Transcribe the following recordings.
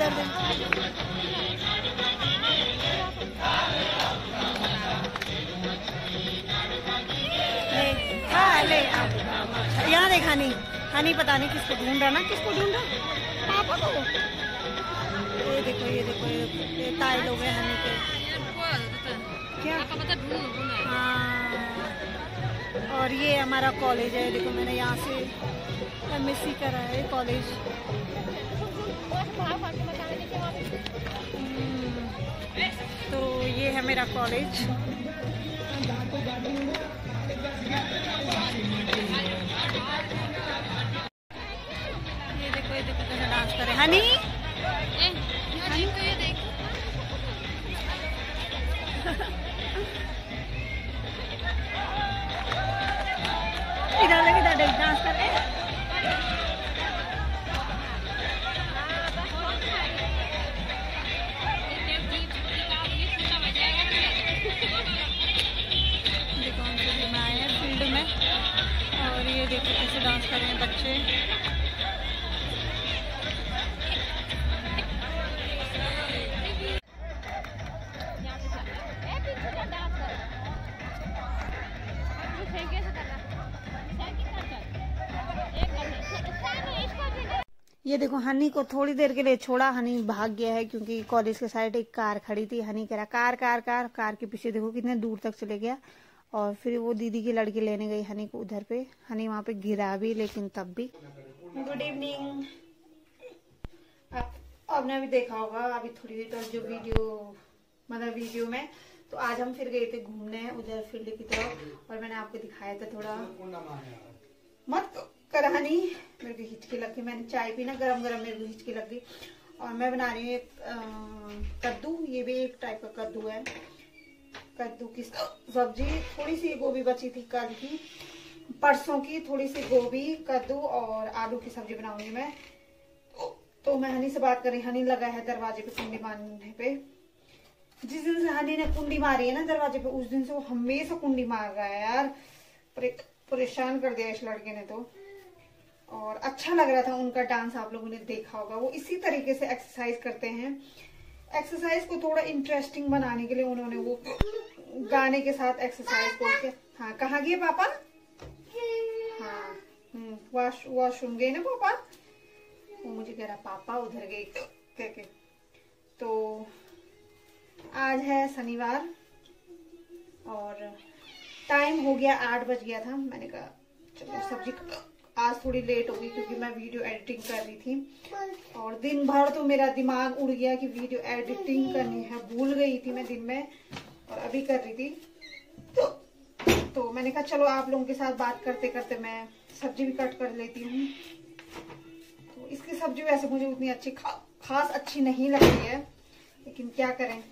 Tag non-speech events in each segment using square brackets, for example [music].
है। यहाँ देख हनी हनी पता नहीं किसको ढूंढ रहा ना किसको ढूंढ रहा पापा को ये देखो ये देखो ये ताई लोग हैं हनी के क्या हाँ और ये हमारा कॉलेज है देखो मैंने यहाँ से एम एस सी करा है कॉलेज हम्म, तो ये है मेरा कॉलेज। ये देखो, हनी को थोड़ी देर के लिए छोड़ा। हनी भाग गया है क्योंकि कॉलेज के साइड एक कार खड़ी थी। हनी कह रहा, कार कार कार कार के पीछे देखो कितने दूर तक चले गया। और फिर वो दीदी की लड़की लेने गई हनी को उधर पे। हनी वहाँ पे गिरा भी, लेकिन तब भी। गुड इवनिंग आपने अभी देखा होगा, अभी थोड़ी देर तक जो वीडियो मतलब वीडियो में तो आज हम फिर गए थे घूमने उधर फ़ील्ड की तरफ़, और मैंने आपको दिखाया था थोड़ा। मत करहानी मेरे को हिचकी लग गई। मैंने चाय पी ना गरम गरम मेरे को हिचकी लग गई। और मैं बना रही हूँ एक कद्दू। ये भी एक टाइप का कद्दू है। कद्दू की सब्ज़ी थोड़ी सी गोभी बची थी कल की। परसों की थोड़ी सी गोभी कद्दू और आलू की सब्ज़ी बनाऊँगी मैं। तो, मैं हनी से बात कर रही हनी लगा है दरवाजे पे कुंडी मारने पे। जिस दिन से हनी ने कुंडी मारी है ना दरवाजे पे उस दिन से वो हमेशा कुंडी मार रहा है यार। परेशान कर दिया इस लड़के ने तो। और अच्छा लग रहा था उनका डांस आप लोगों ने देखा होगा। वो इसी तरीके से एक्सरसाइज करते हैं। एक्सरसाइज को थोड़ा इंटरेस्टिंग बनाने के लिए उन्होंने वो गाने के साथ एक्सरसाइज को के हाँ कहाँ गए पापा? हाँ हम्म, वॉश वॉशरूम गए ना पापा? वो मुझे कह रहा पापा उधर गए। कह के। तो आज है शनिवार और टाइम हो गया आठ बज गया था। मैंने कहा चलो सब्ज़ी आज थोड़ी लेट हो गई क्योंकि मैं वीडियो एडिटिंग कर रही थी। और दिन भर तो मेरा दिमाग उड़ गया कि वीडियो एडिटिंग करनी है। भूल गई थी मैं दिन में। और अभी कर रही थी। तो, तो मैंने कहा चलो आप लोगों के साथ बात करते करते मैं सब्ज़ी भी कट कर लेती हूँ। तो इसकी सब्ज़ी वैसे मुझे उतनी अच्छी खा, खास अच्छी नहीं लगती है लेकिन क्या करें?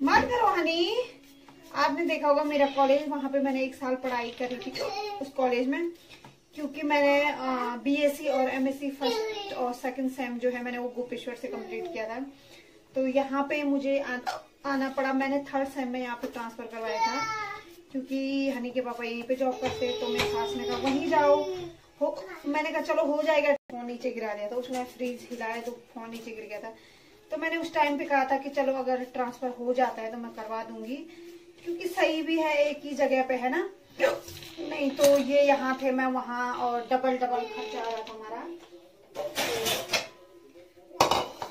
मत करो हनी। आपने देखा होगा मेरा कॉलेज वहाँ पे मैंने एक साल पढ़ाई करी थी उस कॉलेज में क्योंकि मैंने बीएससी और एमएससी फ़र्स्ट और सेकंड सेम जो है मैंने वो गोपेश्वर से कंप्लीट किया था। तो यहाँ पे मुझे आ, आना पड़ा। मैंने थर्ड सेम में यहाँ पे ट्रांसफ़र करवाया था क्योंकि हनी के पापा यहीं पे जॉब करते तो मेरे सास ने कहा वहीं जाओ। हो मैंने कहा चलो हो जाएगा। फ़ोन नीचे गिरा दिया था उसमें फ्रीज हिलाया तो फ़ोन नीचे गिर गया था। तो मैंने उस टाइम पे कहा था कि चलो अगर ट्रांसफ़र हो जाता है तो मैं करवा दूँगी क्योंकि सही भी है एक ही जगह पे है ना। नहीं तो ये यहाँ थे मैं वहाँ और डबल डबल खर्चा आ रहा था हमारा।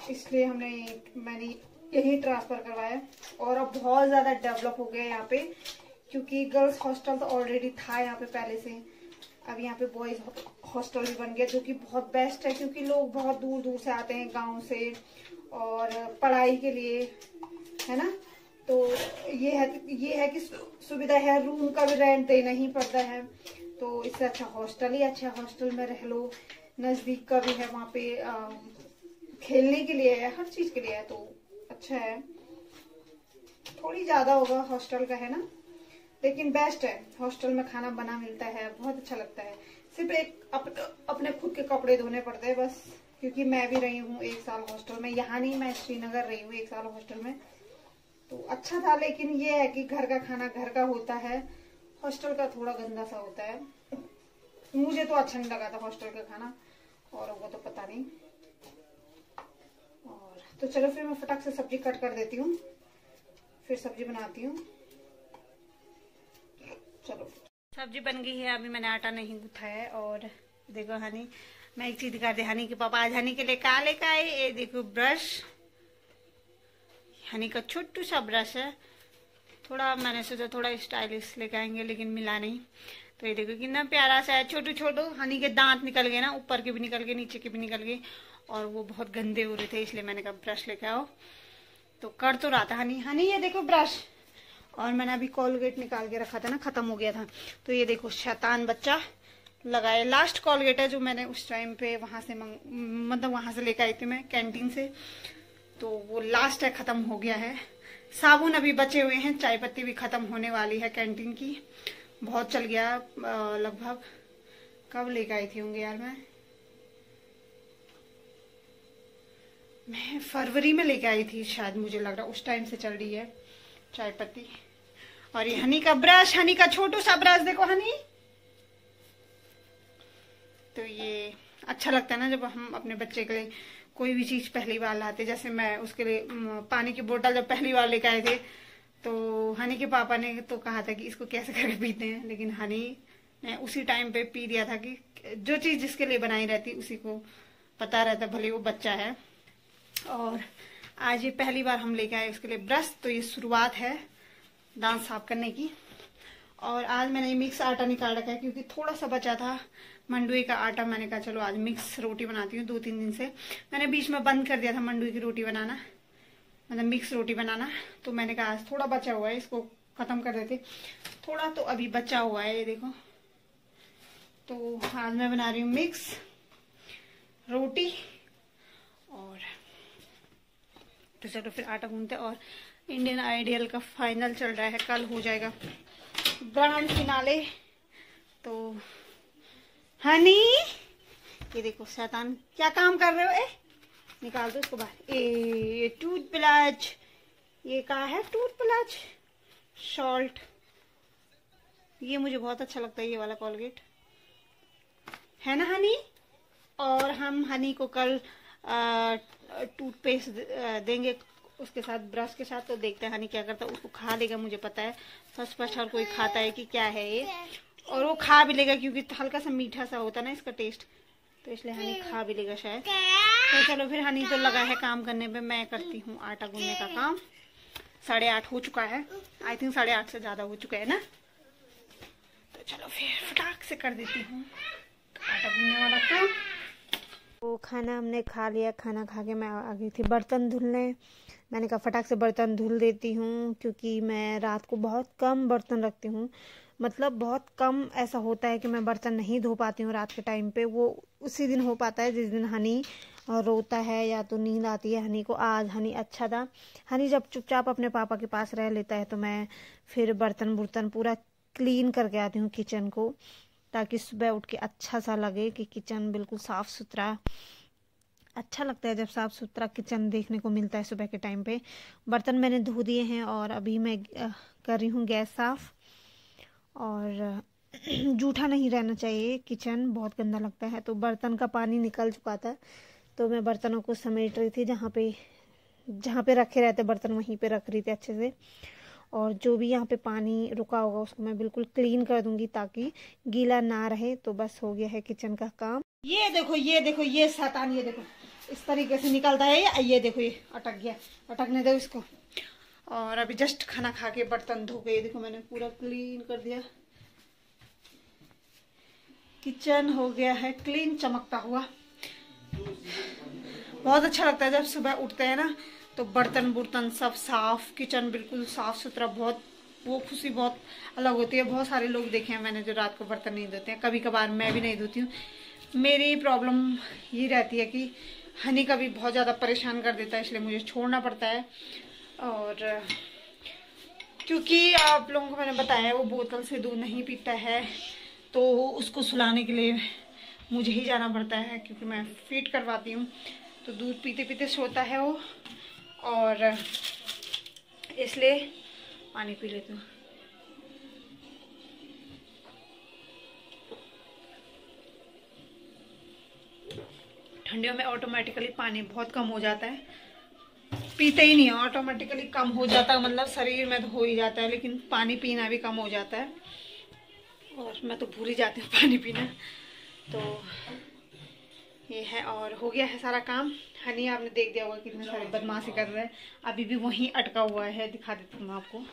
इसलिए हमने मैंने यही ट्रांसफ़र करवाया और अब बहुत ज़्यादा डेवलप हो गया यहाँ पे, क्योंकि गर्ल्स हॉस्टल तो ऑलरेडी था यहाँ पे पहले से। अब यहाँ पे बॉयज़ हॉस्टल भी बन गया, जो कि बहुत बेस्ट है, क्योंकि लोग बहुत दूर दूर से आते हैं गाँव से और पढ़ाई के लिए, है ना? तो ये है ये है कि सुविधा है रूम का भी रेंट देना ही पड़ता है। तो इससे अच्छा हॉस्टल ही अच्छा हॉस्टल में रह लो। नज़दीक का भी है वहाँ पे खेलने के लिए है हर चीज़ के लिए है तो अच्छा है। थोड़ी ज़्यादा होगा हॉस्टल का है ना? लेकिन बेस्ट है हॉस्टल में खाना बना मिलता है बहुत अच्छा लगता है। सिर्फ़ एक अप, अपने खुद के कपड़े धोने पड़ते हैं बस क्योंकि मैं भी रही हूँ एक साल हॉस्टल में। यहाँ नहीं मैं श्रीनगर रही हूँ एक साल हॉस्टल में। तो अच्छा था लेकिन ये है कि घर का खाना घर का होता है। हॉस्टल का थोड़ा गंदा सा होता है। मुझे तो अच्छा नहीं लगा था हॉस्टल का खाना और होगा तो पता नहीं। तो चलो फिर मैं फटाक से सब्ज़ी कट कर देती हूँ। फिर सब्ज़ी बनाती हूँ। चलो। सब्ज़ी बन गई है, अभी मैंने आटा नहीं गुथा है और देखो हनी, मैं एक चीज़ दिखा दी हनी के पापा आज हनी के लिए का लेकर आए? ये देखो ब्रश। हनी का छोटू सा ब्रश है। थोड़ा मैंने सोचा थोड़ा स्टाइलिश लेके आएँगे, लेकिन मिला नहीं। तो ये देखो कितना प्यारा सा है, छोटू छोटू, हनी के दांत निकल गए ना, ऊपर के भी निकल गए, नीचे के भी निकल गए, और वो बहुत गंदे हो रहे थे, इसलिए मैंने कहा ब्रश लेके आओ। तो कर तो रहा था हनी। हनी, ये देखो ब्रश। और मैंने अभी कॉलगेट निकाल के रखा था ना, खत्म हो गया था। तो ये देखो, शैतान बच्चा लगाए लास्ट कॉलगेट है जो मैंने उस टाइम पे वहाँ से मतलब वहाँ से लेकर आई थी मैं कैंटीन से। तो वो लास्ट है, खत्म हो गया है। साबुन अभी बचे हुए हैं, चाय पत्ती भी खत्म होने वाली है कैंटीन की। बहुत चल गया लगभग। कब लेकर आई थी होंगे यार मैं? मैं फरवरी में लेके आई थी शायद, मुझे लग रहा उस टाइम से चल रही है चाय पत्ती। और ये हनी का ब्रश, हनी का छोटू सा ब्रश, देखो हनी। तो ये अच्छा लगता है ना जब हम अपने बच्चे के लिए कोई भी चीज़ पहली बार लाते जैसे मैं उसके लिए पानी की बोतल जब पहली बार लेके आए थे तो हनी के पापा ने तो कहा था कि इसको कैसे करके पीते हैं, लेकिन हनी ने उसी टाइम पे पी दिया था कि जो चीज़ जिसके लिए बनाई रहती उसी को पता रहता, भले वो बच्चा है। और आज ये पहली बार हम लेके आए उसके लिए ब्रश तो ये शुरुआत है दांत साफ़ करने की। और आज मैंने ये मिक्स आटा निकाल रखा है, क्योंकि थोड़ा सा बचा था मंडुई का आटा। मैंने कहा, चलो आज मिक्स रोटी बनाती हूँ दो तीन दिन से। मैंने बीच में बंद कर दिया था मंडुई की रोटी बनाना। मतलब मिक्स रोटी बनाना। तो मैंने कहा, आज थोड़ा बचा हुआ है, इसको खत्म कर देते थोड़ा तो अभी बचा हुआ है, ये देखो। तो आज मैं बना रही हूँ मिक्स रोटी और तो चलो फिर आटा गूंदते और इंडियन आइडियल का फाइनल चल रहा है, कल हो जाएगा ग्रांड फिनाले तो हनी ये देखो, शैतान, क्या काम कर रहे हो, ए? निकाल दो इसको बाहर। ए टूथ ब्लच ये कहा है? टूथ ब्लच सॉल्ट ये मुझे बहुत अच्छा लगता है, ये वाला कॉलगेट। है ना, हनी? और हम हनी को कल टूथपेस्ट देंगे उसके साथ, ब्रश के साथ तो देखते हैं हनी क्या करता है। उसको खा लेगा, मुझे पता है। सच स्पष्ट हर कोई खाता है कि क्या है ये। और वो खा भी लेगा, क्योंकि हल्का सा मीठा सा होता है ना इसका टेस्ट तो इसलिए हनी खा भी लेगा शायद। तो चलो फिर हनी तो लगा है काम करने पे, मैं करती हूँ आटा गूंदने का काम। साढ़े आठ हो चुका है। आई थिंक साढ़े आठ से ज़्यादा हो चुका है ना? तो चलो फिर फटाक से कर देती हूँ। आटा गूंदने वाला काम। तो खाना हमने खा लिया। खाना खा के मैं आ गई थी बर्तन धुलने। मैंने कहा फटाक से बर्तन धुल देती हूँ, क्योंकि मैं रात को बहुत कम बर्तन रखती हूँ। मतलब बहुत कम ऐसा होता है कि मैं बर्तन नहीं धो पाती हूँ रात के टाइम पे। वो उसी दिन हो पाता है जिस दिन हनी रोता है या तो नींद आती है हनी को। आज हनी अच्छा था। हनी जब चुपचाप अपने पापा के पास रह लेता है तो मैं फिर बर्तन बुर्तन पूरा क्लीन करके आती हूँ किचन को, ताकि सुबह उठ के अच्छा सा लगे कि किचन बिल्कुल साफ़ सुथरा अच्छा लगता है जब साफ़ सुथरा किचन देखने को मिलता है सुबह के टाइम पे। बर्तन मैंने धो दिए हैं और अभी मैं कर रही हूँ गैस साफ़। और, [clears throat] जूठा नहीं रहना चाहिए। किचन बहुत गंदा लगता है तो बर्तन का पानी निकल चुका था। तो मैं बर्तनों को समेट रही थी, जहाँ पे जहाँ पे रखे रहते बर्तन, वहीं पे रख रही थी अच्छे से। और जो भी यहाँ पे पानी रुका होगा, उसको मैं बिल्कुल क्लीन कर दूँगी ताकि गीला ना रहे। तो बस हो गया है किचन का काम। ये देखो ये देखो, ये शैतान, ये देखो। इस तरीके से निकलता है ये देखो, ये अटक गया। अटकने दो इसको। और अभी जस्ट खाना खा के बर्तन धो गए देखो मैंने पूरा क्लीन कर दिया। किचन हो गया है क्लीन चमकता हुआ। बहुत अच्छा लगता है जब सुबह उठते हैं ना तो बर्तन बुर्तन सब साफ़ किचन बिल्कुल साफ़ सुथरा, बहुत, वो खुशी बहुत अलग होती है। बहुत सारे लोग देखे हैं मैंने जो रात को बर्तन नहीं धोते हैं। कभी कभार मैं भी नहीं धोती हूँ। मेरी प्रॉब्लम ये रहती है कि हनी कभी बहुत ज़्यादा परेशान कर देता है, इसलिए मुझे छोड़ना पड़ता है। और, क्योंकि आप लोगों को मैंने बताया वो बोतल से दूध नहीं पीता है तो उसको सुलाने के लिए मुझे ही जाना पड़ता है, क्योंकि मैं फ़ीड करवाती हूँ। तो दूध पीते पीते सोता है वो, और इसलिए पानी पी लेती हूँ। ठंडियों में ऑटोमेटिकली पानी बहुत कम हो जाता है। पीते ही नहीं है ऑटोमेटिकली कम हो जाता है मतलब शरीर में तो हो ही जाता है, लेकिन पानी पीना भी कम हो जाता है। और मैं तो भूल ही जाती हूँ [laughs] पानी पीना। तो ये है और हो गया है सारा काम। हनी, आपने देख दिया होगा कितने सारे बदमाशी कर रहे हैं। अभी भी वहीं अटका हुआ है, दिखा देती हूँ आपको।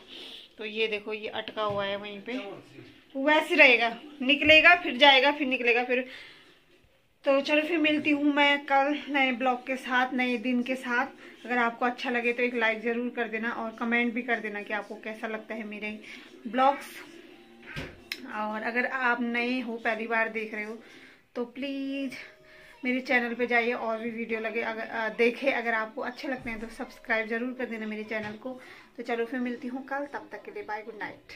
तो ये देखो, ये अटका हुआ है वहीं पे। वैसे रहेगा, निकलेगा, फिर जाएगा, फिर निकलेगा, फिर तो चलो फिर मिलती हूँ मैं कल नए ब्लॉग के साथ, नए दिन के साथ। अगर आपको अच्छा लगे तो एक लाइक ज़रूर कर देना और कमेंट भी कर देना कि आपको कैसा लगता है मेरे ब्लॉग्स। और अगर आप नए हो, पहली बार देख रहे हो तो प्लीज़ मेरे चैनल पे जाइए और भी वीडियो लगे। अगर देखे, अगर आपको अच्छे लगते हैं तो सब्सक्राइब ज़रूर कर देना मेरे चैनल को। तो चलो फिर मिलती हूँ कल, तब तक के लिए बाय गुड नाइट